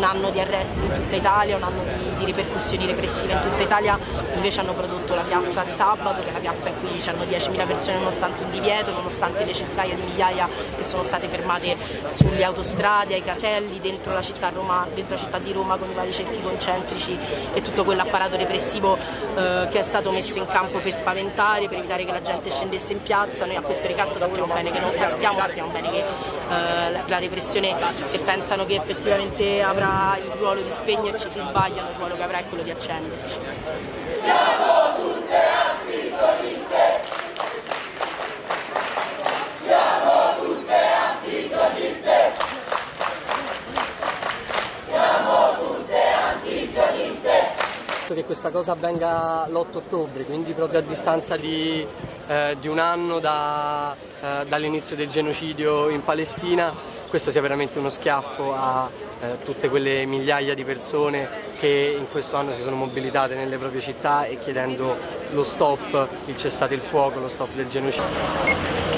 un anno di arresti in tutta Italia, un anno di, di ripercussioni repressive in tutta Italia, invece hanno prodotto la piazza di sabato, che è la piazza in cui c'erano 10.000 persone nonostante un divieto, nonostante le centinaia di migliaia che sono state fermate sulle autostrade, ai caselli, dentro la città, Roma, dentro la città di Roma con i vari cerchi concentrici e tutto quell'apparato repressivo eh, che è stato messo in campo per spaventare, per evitare che la gente scendesse in piazza. Noi a questo ricatto sappiamo bene che non caschiamo, sappiamo bene che eh, la, la repressione se pensano che effettivamente avrà il ruolo di spegnerci si sbagliano, il ruolo che avrà è quello di accenderci. Siamo tutte antisioniste! Siamo tutte antisioniste! Siamo tutte antisioniste! che questa cosa avvenga l'8 ottobre, quindi proprio a distanza di, eh, di un anno da, eh, dall'inizio del genocidio in Palestina, questo sia veramente uno schiaffo a eh, tutte quelle migliaia di persone che in questo anno si sono mobilitate nelle proprie città e chiedendo lo stop, il cessate il fuoco, lo stop del genocidio.